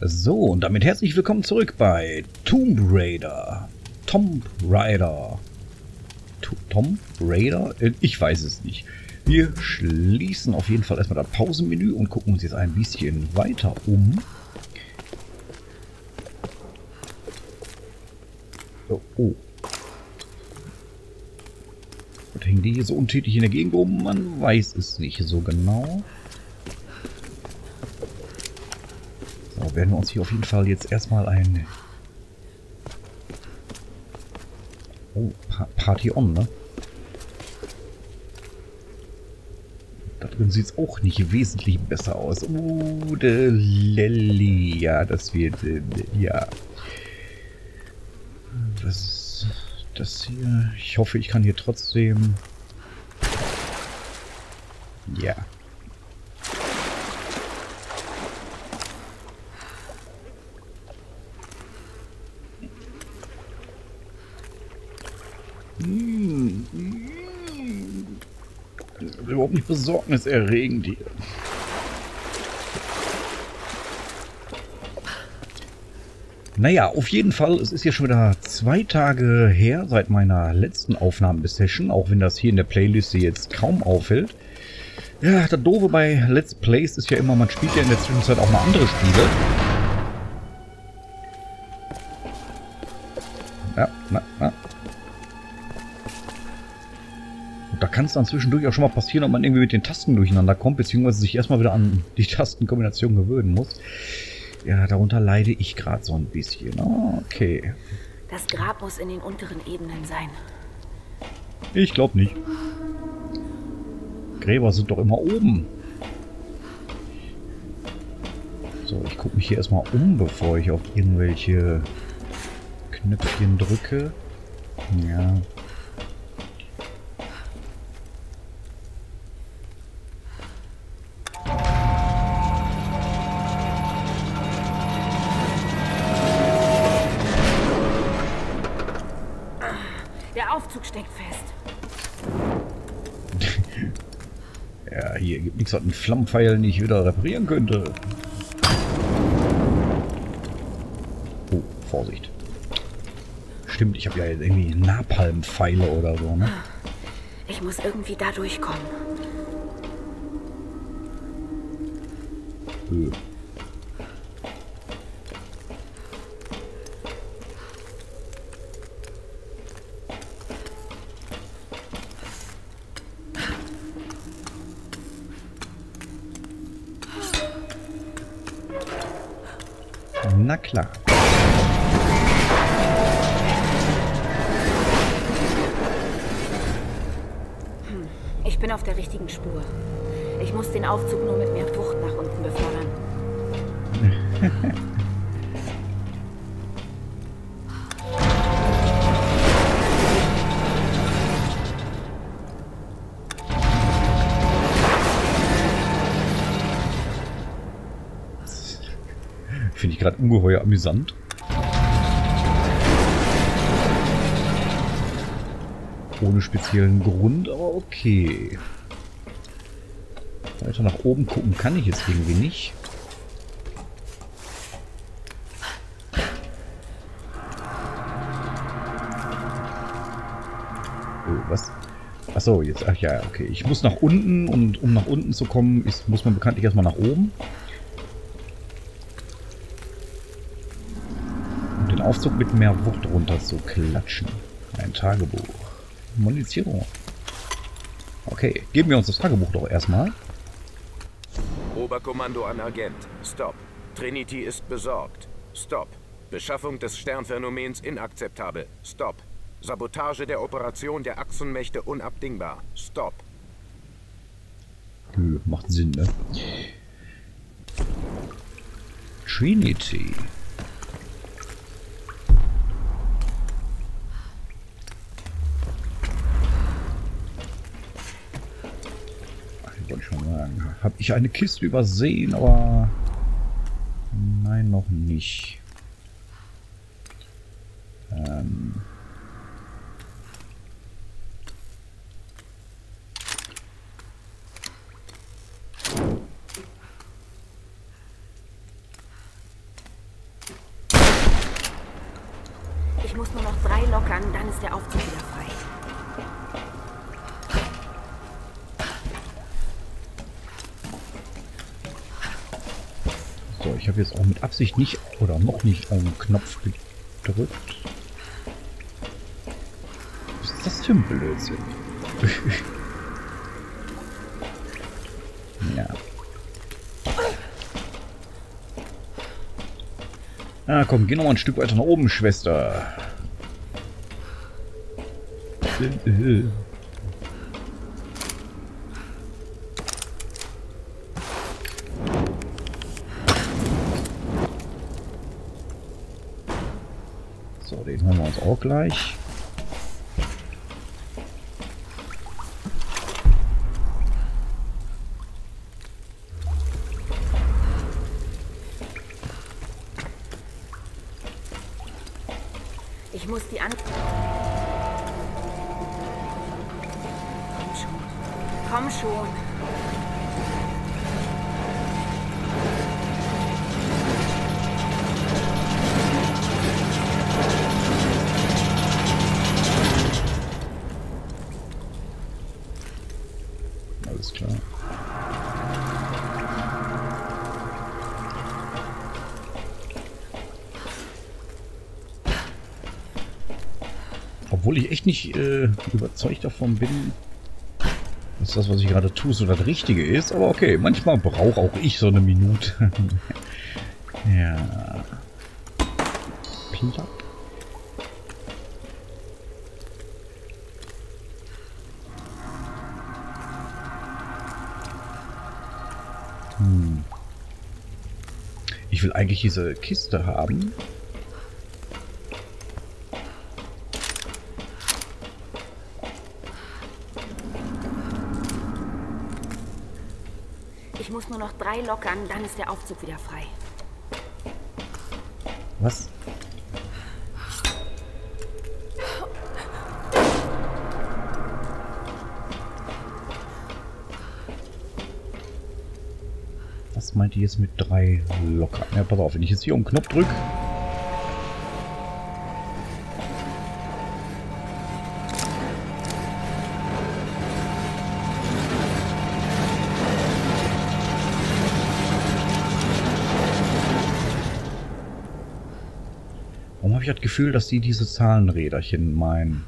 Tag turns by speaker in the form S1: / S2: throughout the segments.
S1: So, und damit herzlich willkommen zurück bei Tomb Raider. Tomb Raider. To Tomb Raider? Äh, Ich weiß es nicht. Wir schließen auf jeden Fall erstmal das Pausenmenü und gucken uns jetzt ein bisschen weiter um. Oh, oh. Und hängen die hier so untätig in der Gegend rum? Man weiß es nicht so genau. So, werden wir uns hier auf jeden Fall jetzt erstmal ein... Oh, pa Party on, ne? Da drin sieht es auch nicht wesentlich besser aus. Oh, der Lelly. Ja, das wird... Äh, ja. Was ist das hier? Ich hoffe, ich kann hier trotzdem... Ja. Hm, hm. Das ist überhaupt nicht besorgniserregend hier. Naja, auf jeden Fall, es ist ja schon wieder zwei Tage her seit meiner letzten Aufnahmesession, auch wenn das hier in der Playliste jetzt kaum auffällt. Ja, das Doofe bei Let's Plays ist ja immer, man spielt ja in der Zwischenzeit auch mal andere Spiele. Es dann zwischendurch auch schon mal passieren, ob man irgendwie mit den Tasten durcheinander kommt, beziehungsweise sich erstmal wieder an die Tastenkombination gewöhnen muss. Ja, darunter leide ich gerade so ein bisschen. Okay.
S2: Das Grab muss in den unteren Ebenen sein.
S1: Ich glaube nicht. Gräber sind doch immer oben. So, ich gucke mich hier erstmal um, bevor ich auf irgendwelche Knöpfchen drücke. Ja. Nichts, was ein Flammenpfeil nicht wieder reparieren könnte. Oh, Vorsicht. Stimmt, ich habe ja jetzt irgendwie Napalmpfeile oder so, ne?
S2: Ich muss irgendwie da durchkommen.
S1: Äh. Klar.
S2: Ich bin auf der richtigen Spur. Ich muss den Aufzug nur mit mehr Wucht nach unten befördern.
S1: Finde ich gerade ungeheuer amüsant. Ohne speziellen Grund, aber okay. Weiter nach oben gucken kann ich jetzt irgendwie nicht. Oh, was? Achso, jetzt, ach ja, okay. Ich muss nach unten und um nach unten zu kommen, ist, muss man bekanntlich erstmal nach oben. Aufzug mit mehr Wucht runter zu klatschen. Ein Tagebuch. Munition. Okay, geben wir uns das Tagebuch doch erstmal.
S3: Oberkommando an Agent. Stop. Trinity ist besorgt. Stop. Beschaffung des Sternphänomens inakzeptabel. Stop. Sabotage der Operation der Achsenmächte unabdingbar. Stop.
S1: Macht Sinn, ne? Trinity. wollte ich schon sagen. Habe ich eine Kiste übersehen, aber... Nein, noch nicht. Ähm...
S2: Ich muss nur noch drei lockern, dann ist der Aufzug wieder
S1: habe jetzt auch mit Absicht nicht oder noch nicht auf den Knopf gedrückt. Was ist das für ein Blödsinn? ja. Ah, komm, geh noch mal ein Stück weiter nach oben, Schwester. Äh, äh. So, den holen wir uns auch gleich.
S2: Ich
S1: echt nicht äh, überzeugt davon bin, dass das, was ich gerade tue, so das Richtige ist. Aber okay, manchmal brauche auch ich so eine Minute. ja. Plapp. Hm. Ich will eigentlich diese Kiste haben.
S2: Ich muss nur noch drei lockern, dann ist der Aufzug wieder frei.
S1: Was? Was meint ihr jetzt mit drei locker? Ja, pass auf, wenn ich jetzt hier um Knopf drücke. Ich das Gefühl, dass die diese Zahlenräderchen meinen?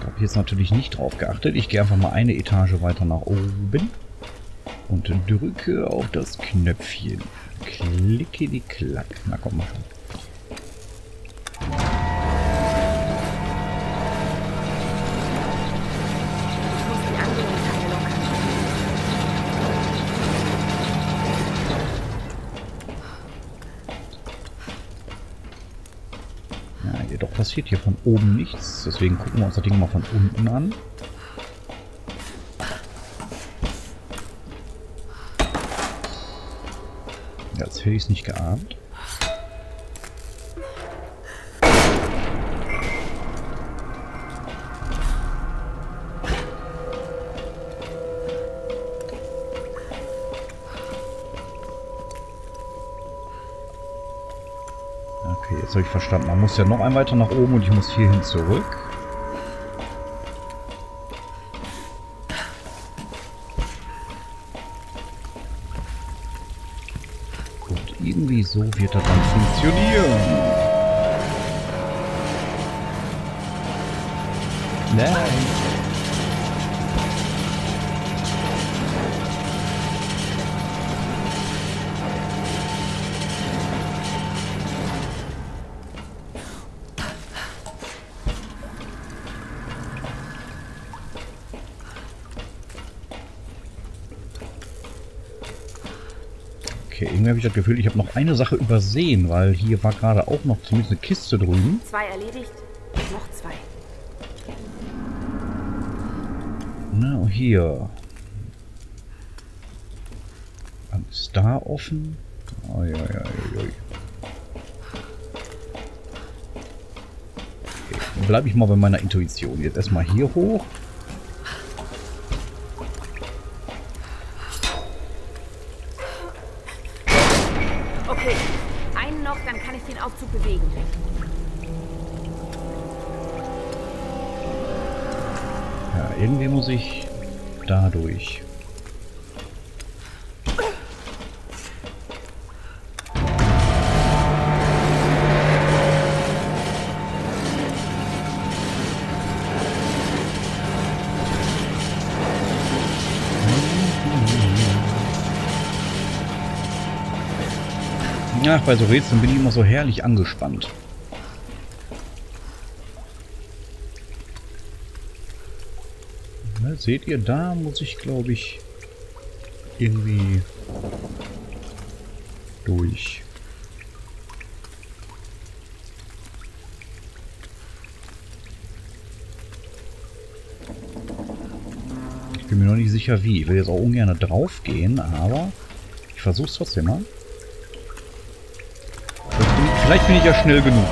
S1: Da habe ich jetzt natürlich nicht drauf geachtet. Ich gehe einfach mal eine Etage weiter nach oben und drücke auf das Knöpfchen. Klicke die Klack. Na komm mal passiert hier von oben nichts. Deswegen gucken wir uns das Ding mal von unten an. Jetzt hätte ich es nicht geahnt. Ich verstanden. Man muss ja noch ein weiter nach oben und ich muss hierhin zurück. Ich das Gefühl, ich habe noch eine Sache übersehen, weil hier war gerade auch noch zumindest eine Kiste drüben.
S2: Zwei erledigt. Noch zwei.
S1: Na, hier. Dann ist da offen. Oh, ja, ja, ja. Okay, dann bleibe ich mal bei meiner Intuition. Jetzt erstmal hier hoch. Ach, bei so Rätseln bin ich immer so herrlich angespannt. Na, seht ihr, da muss ich, glaube ich, irgendwie durch. Ich bin mir noch nicht sicher wie. Ich will jetzt auch ungern drauf gehen, aber ich versuche es trotzdem mal. Vielleicht bin ich ja schnell genug.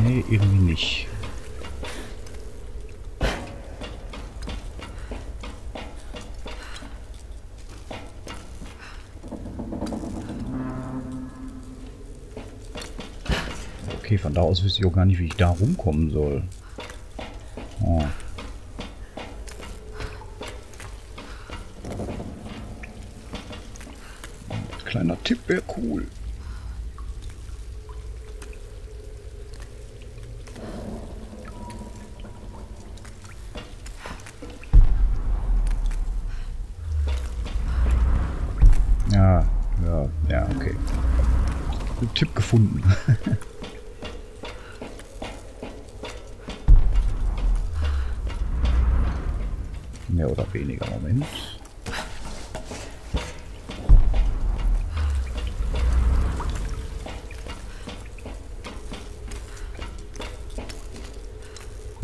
S1: Nee, irgendwie nicht. Okay, von da aus wüsste ich auch gar nicht, wie ich da rumkommen soll. Oh. Kleiner Tipp wäre cool. Ja, ja, ja, okay. Tipp gefunden. Mehr oder weniger. Moment.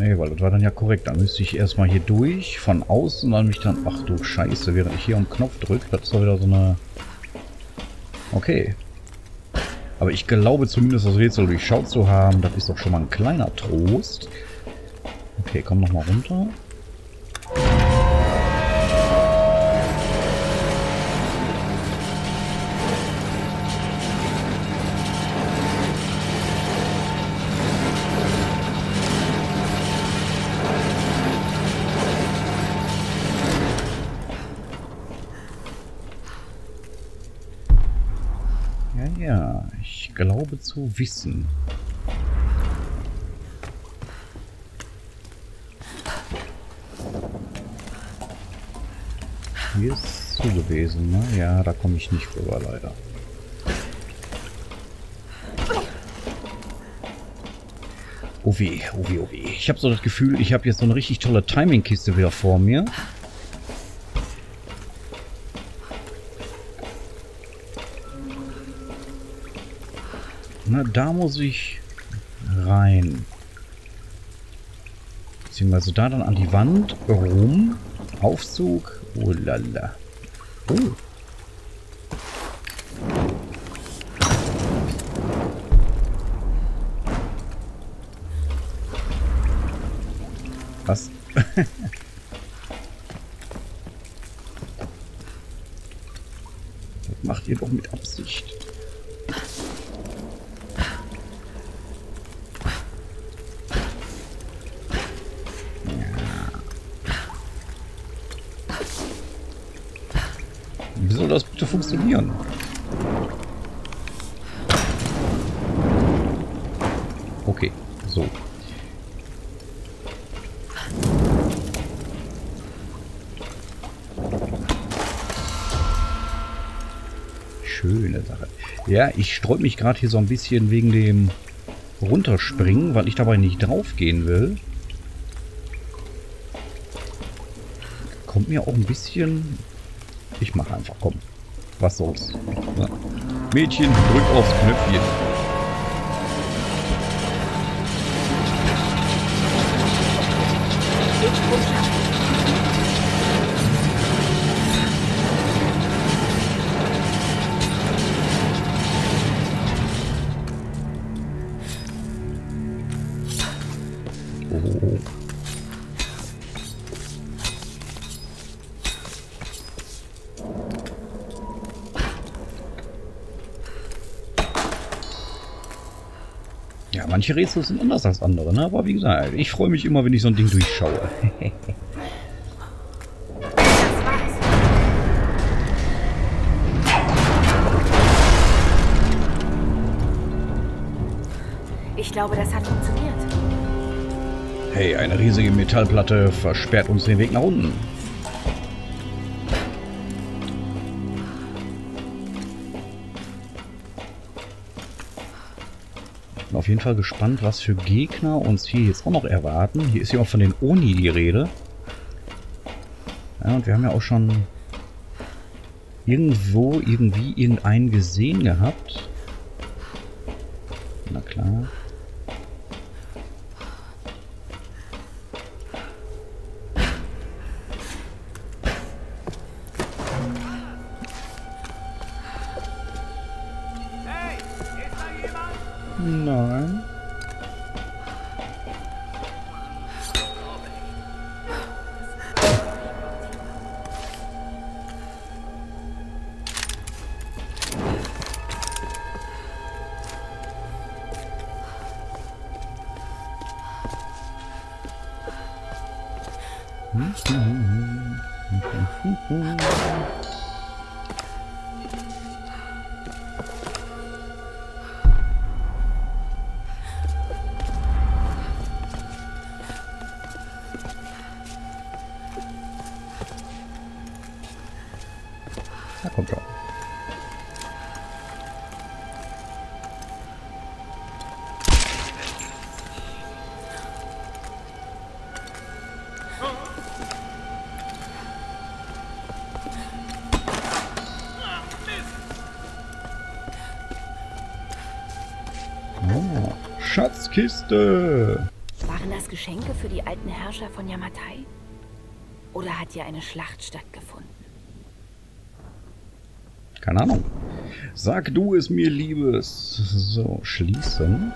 S1: Nee, weil das war dann ja korrekt. Dann müsste ich erstmal hier durch, von außen, dann mich dann... Ach du Scheiße, während ich hier am Knopf drücke, das ist doch wieder so eine... Okay. Aber ich glaube zumindest das Rätsel durchschaut zu haben. Das ist doch schon mal ein kleiner Trost. Okay, komm nochmal runter. Zu wissen. Hier ist zu gewesen, ne? Ja, da komme ich nicht rüber, leider. Oh weh, oh weh, oh weh. Ich habe so das Gefühl, ich habe jetzt so eine richtig tolle Timing-Kiste wieder vor mir. Na, da muss ich rein. Beziehungsweise da dann an die Wand, rum, Aufzug, oh lala. Oh. Was? das macht ihr doch mit Absicht. Wie soll das bitte funktionieren? Okay, so. Schöne Sache. Ja, ich sträube mich gerade hier so ein bisschen wegen dem Runterspringen, weil ich dabei nicht draufgehen will. Kommt mir auch ein bisschen ich mache einfach, komm. Was soll's. Ja. Mädchen, drück aufs Knöpfchen. Manche Rätsel sind anders als andere, ne? Aber wie gesagt, ich freue mich immer, wenn ich so ein Ding durchschaue.
S2: Ich glaube, das hat funktioniert.
S1: hey, eine riesige Metallplatte versperrt uns den Weg nach unten. Jeden Fall gespannt, was für Gegner uns hier jetzt auch noch erwarten. Hier ist ja auch von den Oni die Rede. Ja, und wir haben ja auch schon irgendwo irgendwie irgendeinen gesehen gehabt. Na klar. Nein. Kommt schon. Oh, Schatzkiste!
S2: Waren das Geschenke für die alten Herrscher von Yamatai? Oder hat hier eine Schlacht stattgefunden?
S1: Keine Ahnung. Sag du es mir, Liebes. So, schließen.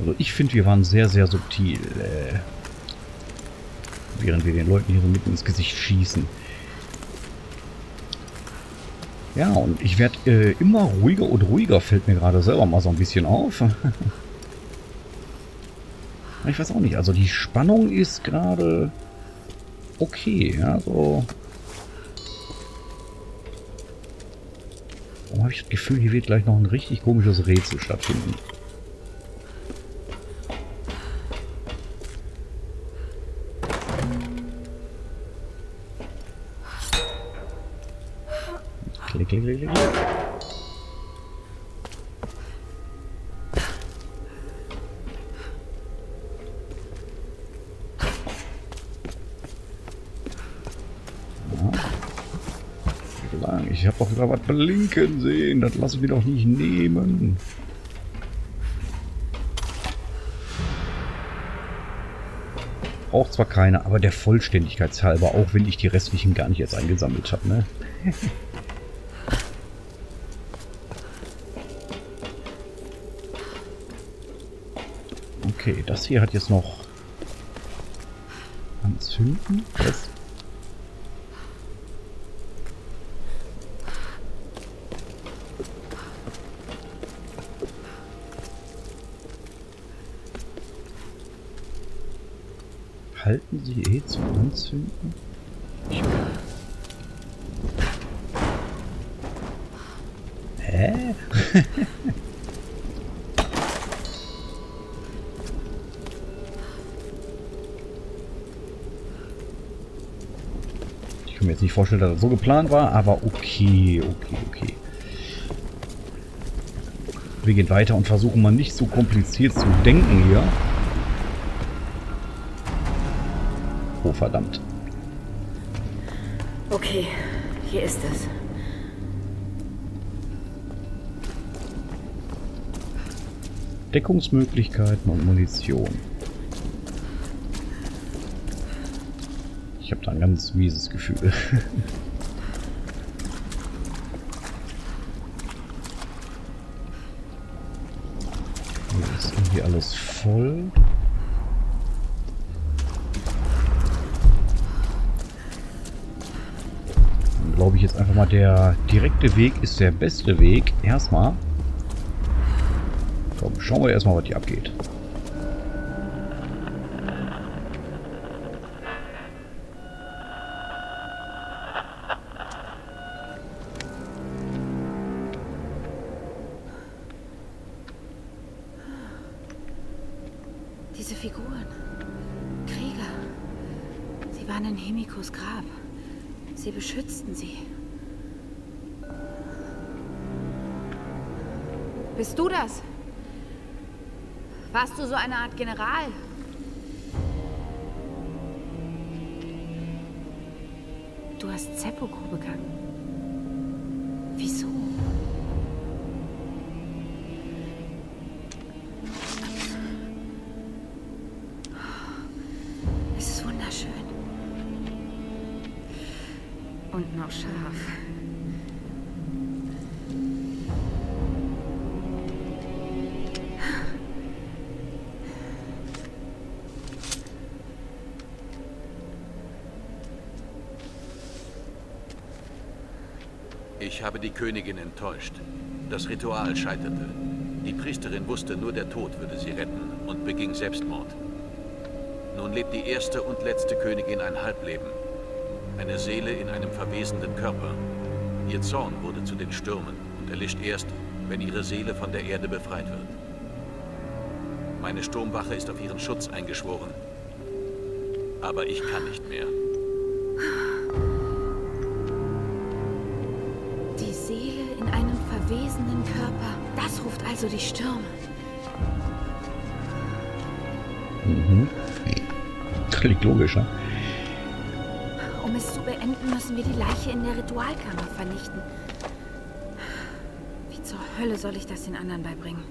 S1: Also ich finde, wir waren sehr, sehr subtil. Äh, während wir den Leuten hier so mitten ins Gesicht schießen. Ja, und ich werde äh, immer ruhiger und ruhiger, fällt mir gerade selber mal so ein bisschen auf. ich weiß auch nicht, also die Spannung ist gerade okay, ja, so... Warum habe ich das Gefühl, hier wird gleich noch ein richtig komisches Rätsel stattfinden? Klick, klick, klick, klick. Ich habe doch wieder was blinken sehen. Das lasse ich mir doch nicht nehmen. Braucht zwar keine, aber der Vollständigkeitshalber, auch wenn ich die restlichen gar nicht jetzt eingesammelt habe, ne? Okay, das hier hat jetzt noch anzünden. Das Halten Sie eh zum Anzünden? Ich nicht vorstellen, dass das so geplant war, aber okay, okay, okay. Wir gehen weiter und versuchen mal nicht so kompliziert zu denken hier. Oh, verdammt.
S2: Okay, hier ist es.
S1: Deckungsmöglichkeiten und Munition. Ich habe da ein ganz mieses Gefühl. Hier ist irgendwie alles voll. Dann glaube ich jetzt einfach mal, der direkte Weg ist der beste Weg. Erstmal. Komm, schauen wir erstmal, was hier abgeht.
S2: So eine Art General? Du hast Seppuku begangen. Wieso? Es ist wunderschön. Und noch scharf.
S4: Ich habe die Königin enttäuscht. Das Ritual scheiterte. Die Priesterin wusste, nur der Tod würde sie retten und beging Selbstmord. Nun lebt die erste und letzte Königin ein Halbleben. Eine Seele in einem verwesenden Körper. Ihr Zorn wurde zu den Stürmen und erlischt erst, wenn ihre Seele von der Erde befreit wird. Meine Sturmwache ist auf ihren Schutz eingeschworen. Aber ich kann nicht mehr.
S2: Verwesenden Körper. Das ruft also die Stürme.
S1: Mhm. Klingt logisch, ne?
S2: Um es zu beenden, müssen wir die Leiche in der Ritualkammer vernichten. Wie zur Hölle soll ich das den anderen beibringen?